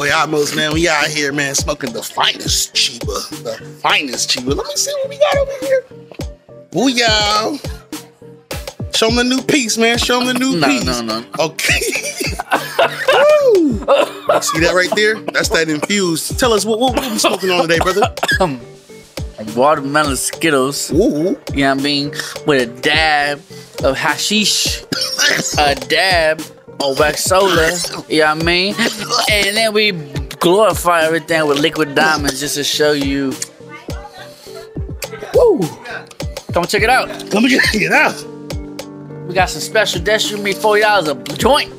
boy Amos, man. We out here, man, smoking the finest Chiba. The finest Chiba. Let me see what we got over here. Booyah. Show them the new piece, man. Show them the new No, piece. no, no. Okay. Woo. See that right there? That's that infused. Tell us what, what, what we smoking on today, brother. Um, watermelon Skittles. Ooh. You know what I mean? With a dab of hashish, a dab of wax soda. You know what I mean? And then we glorify everything with liquid diamonds just to show you. Woo! Come check it out. Come get it out. We got some special destiny meat, forty dollars a joint.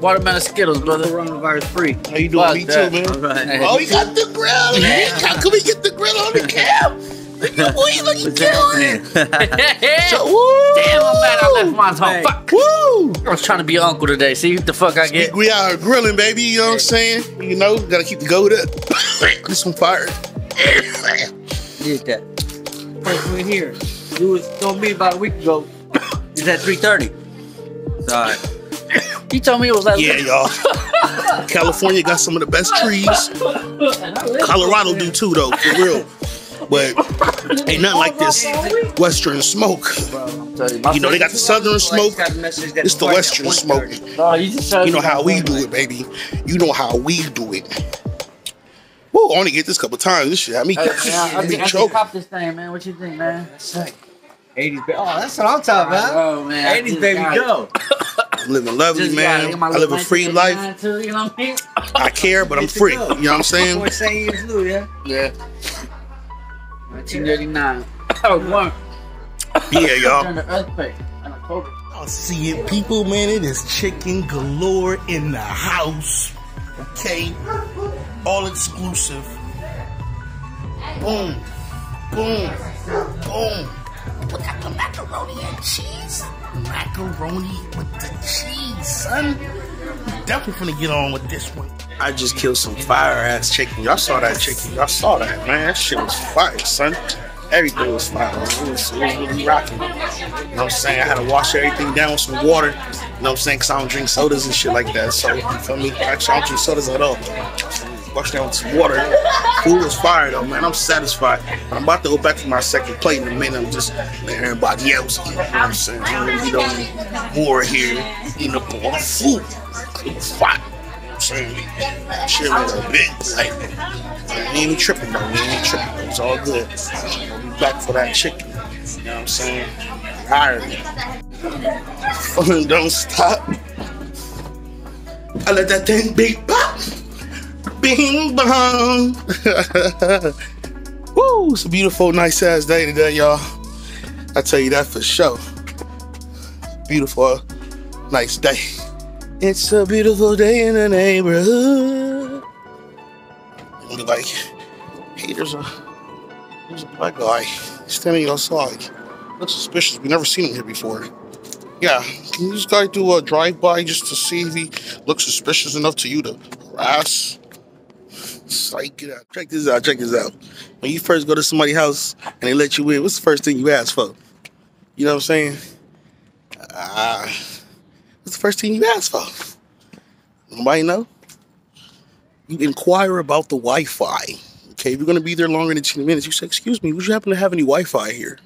Watermelon Skittles, brother. Coronavirus free. How you doing? Fuck Me that. too, man. All right. Oh, we got the grill. man. How can we get the grill on the cam? Look at boy, look at killing. So, woo. Damn, I'm mad I left mine home. Hey. Fuck. Woo. I was trying to be an uncle today. See what the fuck I get? We out here grilling, baby. You know what I'm saying? You know, gotta keep the goat up. Get some fire. Did that. First one here. You was told me about a week ago. It's at 3:30. It's all right. You told me it was like Yeah, y'all. California got some of the best trees. Colorado do too, though, for real. But ain't nothing like this Western smoke. You know, they got the Southern smoke. It's the Western smoke. You just showed You know how we do it, baby. You know how we do it. Woo, I only get this a couple times. This shit had me, Hey, man, I, had me I, I choking. cop this thing, man. What you think, man? 80s baby. Oh, that's what I'm talking about. Oh man, I 80s baby, got go. I'm living lovely, Just man. Get I live a free life. Too, you know what I mean? I care, but I'm Get free. You know what I'm saying? Boy, saying you flew, yeah. Yeah. 1989. Oh, one. Yeah, y'all. During the earthquake in October. Y'all see it, people, man. It is chicken galore in the house. Okay? All exclusive. Boom. Boom. Boom. We got the macaroni and cheese. Macaroni with the cheese, son. Definitely gonna get on with this one. I just killed some fire ass chicken. Y'all saw that chicken. Y'all saw that, man. That shit was fire, son. Everything was fire. It was, it was really rocking. You know what I'm saying? I had to wash everything down with some water. You know what I'm saying? Because I don't drink sodas and shit like that. So, you feel me? Actually, I don't drink sodas at all. Wash down with some water. Food was fire though, man. I'm satisfied. I'm about to go back for my second plate in a minute. I'm just letting everybody else eat. You know what I'm saying? Don't need more here. Up all the food. Fire. Saying? Shit was a bit like, we ain't tripping though. We ain't tripping though. It's all good. We'll be back for that chicken. You know what I'm saying? Tired. Fun don't stop. I let that thing big pop. Bing bong. Woo, it's a beautiful, nice ass day today, y'all. I tell you that for sure. Beautiful, nice day. It's a beautiful day in the neighborhood. And be like, hey, there's a there's a black guy standing outside. Looks suspicious. We've never seen him here before. Yeah, can this guy do a drive-by just to see if he looks suspicious enough to you to harass? Psych it out. Check this out. Check this out. When you first go to somebody's house and they let you in, what's the first thing you ask for? You know what I'm saying? Ah, the first thing you ask for? Nobody know? You inquire about the Wi-Fi. Okay, if you're gonna be there longer than 10 minutes, you say, "Excuse me, would you happen to have any Wi-Fi here?"